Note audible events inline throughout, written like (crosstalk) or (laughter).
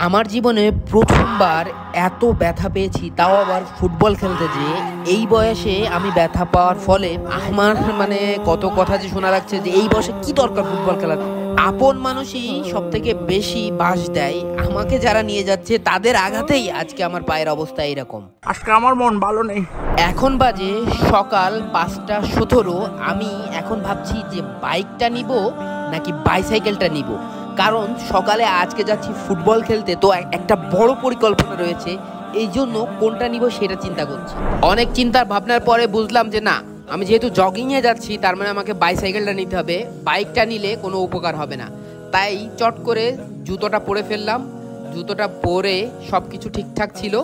আমার জীবনে প্রথমবার এত ব্যথা পেয়েছি তাও আবার ফুটবল খেলতে যে এই বয়সে আমি ব্যথা পাওয়ার ফলে আমার মানে কত কথা যে শোনা লাগছে যে এই বয়সে কি দরকার ফুটবল খেলার? আপন মানুষই সব থেকে বেশি বাস দেয়। আমাকে যারা নিয়ে যাচ্ছে তাদের আঘাতেই আজকে আমার পায়ের অবস্থা এরকম আজকে আমার মন ভালো নেই। এখন বাজে সকাল পাঁচটা সতেরো। আমি এখন ভাবছি যে বাইকটা নিব নাকি বাইসাইকেলটা নিব? কারণ সকালে আজকে যাচ্ছি ফুটবল খেলতে, তো একটা বড় পরিকল্পনা রয়েছে। এই জন্য কোনটা নিব সেটা চিন্তা করছি। অনেক চিন্তার ভাবনার পরে বুঝলাম যে না, আমি যেহেতু জগিংয়ে যাচ্ছি, তার মানে আমাকে বাইসাইকেলটা নিতে হবে। বাইকটা নিলে কোনো উপকার হবে না। তাই চট করে জুতোটা পরে ফেললাম। জুতোটা পরে সব কিছু ঠিকঠাক ছিল।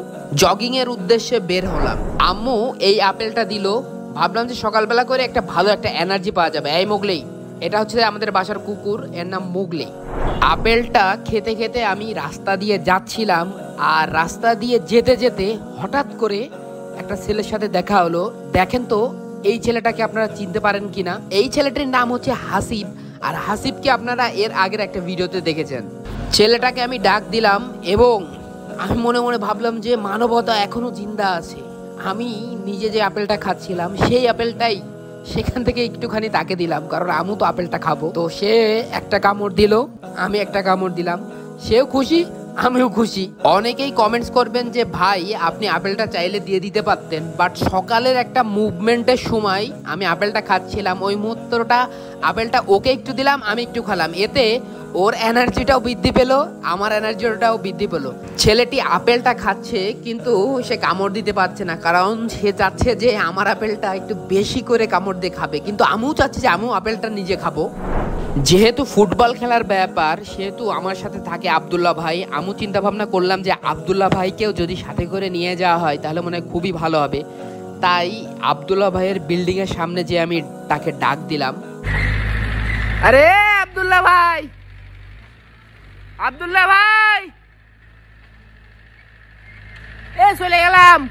জগিংয়ের উদ্দেশ্যে বের হলাম। আম্মু এই আপেলটা দিল। ভাবলাম যে সকালবেলা করে একটা ভালো একটা এনার্জি পাওয়া যাবে। এই মোগলেই। এটা হচ্ছে আমাদের বাসার কুকুর, এর নাম মুগলি। আপেলটা খেতে খেতে আমি রাস্তা দিয়ে যাচ্ছিলাম আর রাস্তা দিয়ে যেতে যেতে হঠাৎ করে একটা ছেলের সাথে দেখা হলো। দেখেন তো, এই ছেলেটাকে আপনারা চিনতে পারেন কিনা? এই ছেলেটির নাম হচ্ছে হাসিব আর হাসিবকে আপনারা এর আগের একটা ভিডিওতে দেখেছেন। ছেলেটাকে আমি ডাক দিলাম এবং আমি মনে মনে ভাবলাম যে মানবতা এখনও জিন্দা আছে। আমি নিজে যে আপেলটা খাচ্ছিলাম, সেই আপেলটাই সেখান থেকে একটুখানি তাকে দিলাম, কারণ আমু তো আপেলটা খাব। তো সে একটা কামড় দিল, আমি একটা কামড় দিলাম। সেও খুশি আমিও খুশি। অনেকেই কমেন্টস করবেন যে, ভাই, আপনি আপেলটা চাইলে দিয়ে দিতে পারতেন বাট সকালের একটা মুভমেন্টের সময় আমি আপেলটা খাচ্ছিলাম। ওই মুহূর্তটা আপেলটা ওকে একটু দিলাম, আমি একটু খেলাম। এতে ওর এনার্জিটাও বৃদ্ধি পেল, আমার এনার্জিটাও বৃদ্ধি পেল। ছেলেটি আপেলটা খাচ্ছে, কিন্তু সে কামড় দিতে পারছে না, কারণ সে চাচ্ছে যে, আমার আপেলটা একটু বেশি করে কামড় দিয়ে খাবে। কিন্তু আমিও চাচ্ছি যে, আমিও আপেলটা নিজে খাব। যেহেতু ফুটবল খেলার ব্যাপার, সেহেতু আমার সাথে থাকে আবদুল্লাহ ভাই। আমু চিন্তা ভাবনা করলাম যে আবদুল্লাহ ভাইকেও যদি সাথে করে নিয়ে যাওয়া হয়, তাহলে মনে হয় খুবই ভালো হবে। তাই আবদুল্লাহ ভাইয়ের বিল্ডিং এর সামনে যে আমি তাকে ডাক দিলাম। আরে আবদুল্লাহ ভাই! আবদুল্লাহ ভাই! এ, চলে গেলাম।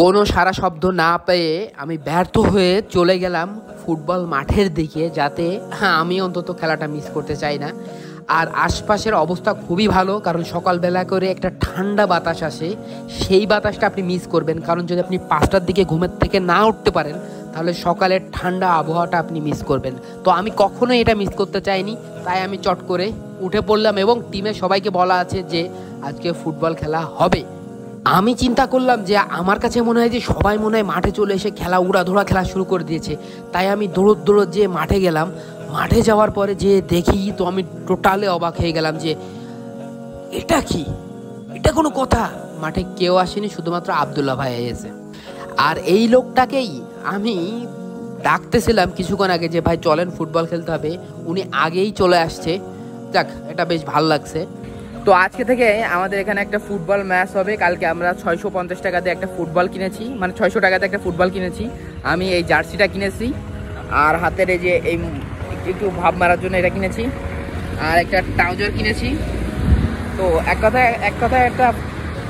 কোনো সারা শব্দ না পেয়ে আমি ব্যর্থ হয়ে চলে গেলাম ফুটবল মাঠের দিকে যাতে হ্যাঁ আমি অন্তত খেলাটা মিস করতে চাই না। আর আশপাশের অবস্থা খুবই ভালো, কারণ সকালবেলা করে একটা ঠান্ডা বাতাস আসে। সেই বাতাসটা আপনি মিস করবেন। কারণ যদি আপনি পাঁচটার দিকে ঘুমের থেকে না উঠতে পারেন, তাহলে সকালের ঠান্ডা আবহাওয়াটা আপনি মিস করবেন। তো আমি কখনোই এটা মিস করতে চাইনি। তাই আমি চট করে উঠে পড়লাম এবং টিমে সবাইকে বলা আছে যে আজকে ফুটবল খেলা হবে। আমি চিন্তা করলাম যে আমার কাছে মনে হয় যে সবাই মনে হয় মাঠে চলে এসে খেলা, উড়াধুরা খেলা শুরু করে দিয়েছে। তাই আমি দৌড় দৌড় যে মাঠে গেলাম, মাঠে যাওয়ার পরে যে দেখি তো আমি টোটালে অবাক হয়ে গেলাম যে, এটা কি? এটা কোনো কথা? মাঠে কেউ আসেনি, শুধুমাত্র আবদুল্লাহ ভাই এসে। আর এই লোকটাকেই আমি ডাকতেছিলাম কিছুক্ষণ আগে যে, ভাই চলেন, ফুটবল খেলতে হবে। উনি আগেই চলে আসছে। যাক, এটা বেশ ভালো লাগছে। তো আজকে থেকে আমাদের এখানে একটা ফুটবল ম্যাচ হবে। কালকে আমরা ছয়শো পঞ্চাশ টাকাতে একটা ফুটবল কিনেছি। মানে ছয়শো টাকাতে একটা ফুটবল কিনেছি। আমি এই জার্সিটা কিনেছি। আর হাতের এই যে এই একটু- ভাব মারার জন্য এটা কিনেছি। আর একটা ট্রাউজার কিনেছি। তো এক কথায় এক কথায় একটা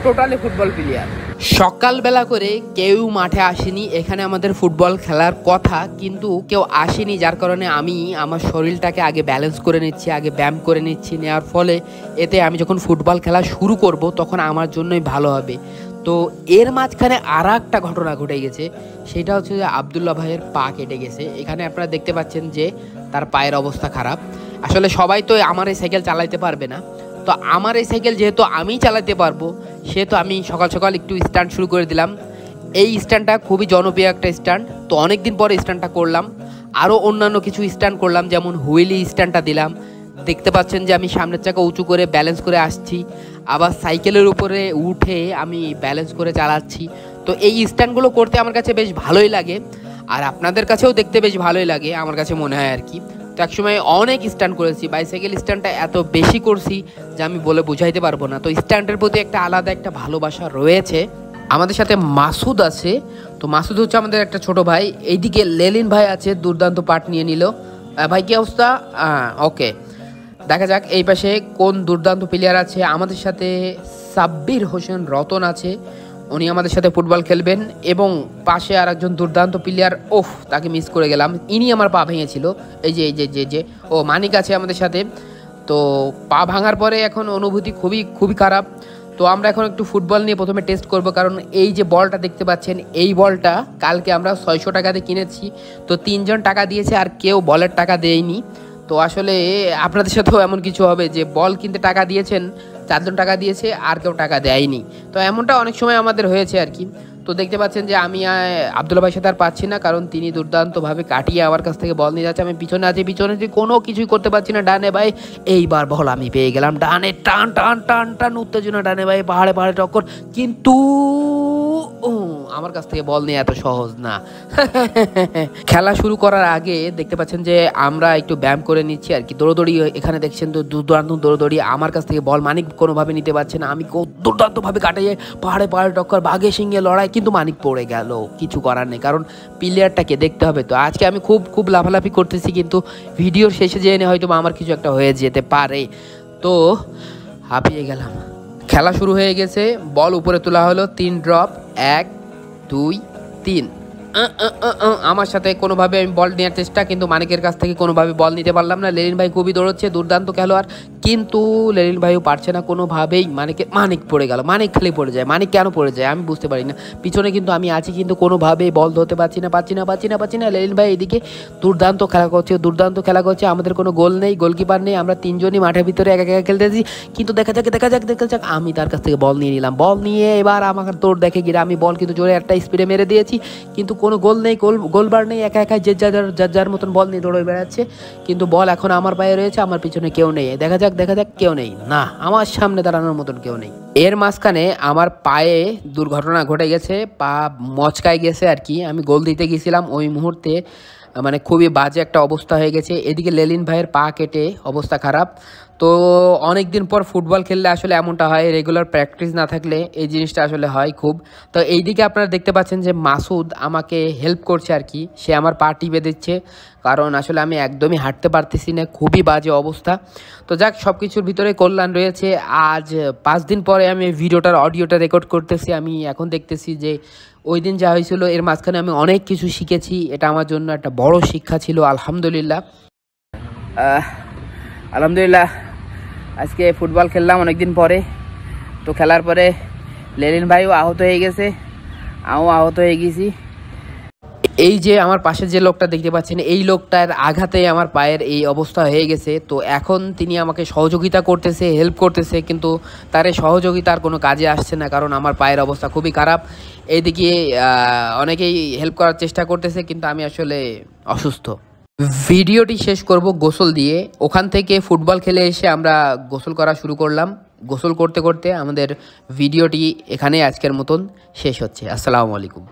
টোটালি ফুটবল প্লেয়ার সকালবেলা করে কেউ মাঠে আসেনি। এখানে আমাদের ফুটবল খেলার কথা, কিন্তু কেউ আসেনি, যার কারণে আমি আমার শরীরটাকে আগে ব্যালেন্স করে নিচ্ছি, আগে ব্যায়াম করে নিচ্ছি। নেওয়ার ফলে এতে আমি যখন ফুটবল খেলা শুরু করব, তখন আমার জন্যই ভালো হবে। তো এর মাঝখানে আর একটা ঘটনা ঘটে গেছে, সেটা হচ্ছে যে আবদুল্লাহ ভাইয়ের পা কেটে গেছে। এখানে আপনারা দেখতে পাচ্ছেন যে তার পায়ের অবস্থা খারাপ। আসলে সবাই তো আমার এই সাইকেল চালাইতে পারবে না। তো আমার এই সাইকেল যেহেতু আমি চালাতে পারব, সেহেতু আমি সকাল সকাল একটু স্ট্যান্ড শুরু করে দিলাম। এই স্ট্যান্ডটা খুবই জনপ্রিয় একটা স্ট্যান্ড। তো অনেক দিন পরে স্ট্যান্ডটা করলাম। আরও অন্যান্য কিছু স্ট্যান্ড করলাম, যেমন হুইলি স্ট্যান্ডটা দিলাম। দেখতে পাচ্ছেন যে আমি সামনের চাকা উঁচু করে ব্যালেন্স করে আসছি। আবার সাইকেলের উপরে উঠে আমি ব্যালেন্স করে চালাচ্ছি। তো এই স্ট্যান্ডগুলো করতে আমার কাছে বেশ ভালোই লাগে। আর আপনাদের কাছেও দেখতে বেশ ভালোই লাগে, আমার কাছে মনে হয় আর কি। তো একসময় অনেক স্ট্যান্ড করেছি বাইসাইকেল স্ট্যান্ডটা এত বেশি করছি যে আমি বলে বুঝাইতে পারব না। তো স্ট্যান্ডের প্রতি একটা আলাদা একটা ভালোবাসা রয়েছে। আমাদের সাথে মাসুদ আছে, তো মাসুদ হচ্ছে আমাদের একটা ছোট ভাই। এইদিকে লেলিন ভাই আছে, দুর্দান্ত পার্ট নিয়ে নিল। ভাই, কি অবস্থা? ওকে দেখা যাক এই পাশে কোন দুর্দান্ত প্লেয়ার আছে। আমাদের সাথে সাব্বির হোসেন রতন আছে। উনি আমাদের সাথে ফুটবল খেলবেন এবং পাশে আর একজন দুর্দান্ত প্লেয়ার ওফ তাকে মিস করে গেলাম। ইনি আমার পা ভেঙেছিল। এই যে এই যে যে যে। ও মানিক আছে আমাদের সাথে। তো পা ভাঙার পরে এখন অনুভূতি খুবই খুবই খারাপ। তো আমরা এখন একটু ফুটবল নিয়ে প্রথমে টেস্ট করব, কারণ এই যে বলটা দেখতে পাচ্ছেন, এই বলটা কালকে আমরা ছয়শো টাকাতে কিনেছি। তো তিনজন টাকা দিয়েছে আর কেউ বলের টাকা দেয়নি। তো আসলে আপনাদের সাথেও এমন কিছু হবে যে বল কিনতে টাকা দিয়েছেন চারজন টাকা দিয়েছে, আর কেউ টাকা দেয়নি। তো এমনটা অনেক সময় আমাদের হয়েছে আর কি। তো দেখতে পাচ্ছেন যে আমি আবদুল্লা ভাই সাথে আর পাচ্ছি না, কারণ তিনি দুর্দান্তভাবে কাটিয়ে আমার কাছ থেকে বল নিয়ে যাচ্ছে। আমি পিছনে আছি পিছনে আছি, কোনো কিছুই করতে পারছি না ডানে ভাই। এইবার বল আমি পেয়ে গেলাম ডানে, টান টান টান টান, উত্তেজনা, ডানে ভাই, পাহাড়ে পাহাড়ে, টক্কর। কিন্তু আমার কাছ থেকে বল নিয়ে এত সহজ না। (laughs) খেলা শুরু করার আগে দেখতে পাচ্ছেন যে আমরা একটু ব্যায়াম করে নিচ্ছি আর কি। দৌড়দৌড়ি এখানে দেখছেন তো দুর্দান্ত দৌড়দৌড়ি। আমার কাছ থেকে বল মানিক কোনোভাবে নিতে পারছে না। আমি দুর্দান্তভাবে কাটিয়ে পাহাড়ে পাহাড়ে টক্কর, বাঘে সিংহে লড়াই, কিন্তু মানিক পড়ে গেল। কিছু করার নেই, কারণ প্লেয়ারটাকে দেখতে হবে তো। আজকে আমি খুব খুব লাফালাফি করতেছি, কিন্তু ভিডিওর শেষে জেনে হয়তো আমার কিছু একটা হয়ে যেতে পারে। তো হাঁপিয়ে গেলাম। খেলা শুরু হয়ে গেছে, বল উপরে তোলা হলো, তিন ড্রপ, এক túi tiền আমার সাথে কোনোভাবে আমি বল নেওয়ার চেষ্টা, কিন্তু মানিকের কাছ থেকে কোনোভাবে বল নিতে পারলাম না। লেলিন ভাই খুবই দৌড়চ্ছে, দুর্দান্ত খেলোয়াড়, কিন্তু লেলিন ভাইও পারছে না কোনোভাবেই। মানিকে, মানিক পড়ে গেল, মানিক খেলে পড়ে যায়, মানিক কেন পড়ে যায় আমি বুঝতে পারি না। পিছনে কিন্তু আমি আছি, কিন্তু কোনোভাবেই বল ধরতে পারছি না পাচ্ছি না পাচ্ছি না পাচ্ছি না। লেলিন ভাই এদিকে দুর্দান্ত খেলা করছে, দুর্দান্ত খেলা করছে, আমাদের কোনো গোল নেই, গোলকিপার নেই, আমরা তিনজনই মাঠের ভিতরে একা একা খেলতেছি। কিন্তু দেখা যাক দেখা যাক দেখা যাক, আমি তার কাছ থেকে বল নিয়ে নিলাম। বল নিয়ে এবার আমাকে তোর দেখে গিয়ে আমি বল কিন্তু জোরে একটা স্পিডে মেরে দিয়েছি, কিন্তু কোনো গোল নেই, গোল, গোলবার নেই, একা একা যে যার যার যার মতন বল নিয়ে দৌড়ে বেড়াচ্ছে। কিন্তু বল এখন আমার পায়ে রয়েছে, আমার পিছনে কেউ নেই। দেখা যাক দেখা যাক, কেউ নেই। না, আমার সামনে দাঁড়ানোর মতন কেউ নেই। এর মাঝখানে আমার পায়ে দুর্ঘটনা ঘটে গেছে, পা মচকায় গেছে আর কি। আমি গোল দিতে গেছিলাম, ওই মুহূর্তে মানে খুবই বাজে একটা অবস্থা হয়ে গেছে। এদিকে লেলিন ভাইয়ের পা কেটে অবস্থা খারাপ। তো অনেক দিন পর ফুটবল খেললে আসলে এমনটা হয় রেগুলার প্র্যাকটিস না থাকলে এই জিনিসটা আসলে হয় খুব। তো এইদিকে আপনারা দেখতে পাচ্ছেন যে মাসুদ আমাকে হেল্প করছে আর কি। সে আমার পা টিপে দিচ্ছে, কারণ আসলে আমি একদমই হাঁটতে পারতেছি না, খুবই বাজে অবস্থা। তো যাক সব কিছুর ভিতরে কল্যাণ রয়েছে। আজ পাঁচ দিন পরে আমি ভিডিওটার অডিওটা রেকর্ড করতেছি। আমি এখন দেখতেছি যে ওই দিন যা হয়েছিল, এর মাঝখানে আমি অনেক কিছু শিখেছি। এটা আমার জন্য একটা বড় শিক্ষা ছিল, আলহামদুলিল্লাহ। আলহামদুলিল্লাহ, আজকে ফুটবল খেললাম অনেকদিন পরে। তো খেলার পরে লেলিন ভাইও আহত হয়ে গেছে, আমিও আহত হয়ে গেছি। এই যে আমার পাশে যে লোকটা দেখতে পাচ্ছেন, এই লোকটার আঘাতে আমার পায়ের এই অবস্থা হয়ে গেছে। তো এখন তিনি আমাকে সহযোগিতা করতেছে হেল্প করতেছে, কিন্তু তার এই সহযোগিতার কোনো কাজে আসছে না, কারণ আমার পায়ের অবস্থা খুবই খারাপ। এইদিকে অনেকেই হেল্প করার চেষ্টা করতেছে, কিন্তু আমি আসলে অসুস্থ। ভিডিওটি শেষ করব গোসল দিয়ে। ওখান থেকে ফুটবল খেলে এসে আমরা গোসল করা শুরু করলাম। গোসল করতে করতে আমাদের ভিডিওটি এখানে আজকের মতন শেষ হচ্ছে। আসসালামু আলাইকুম।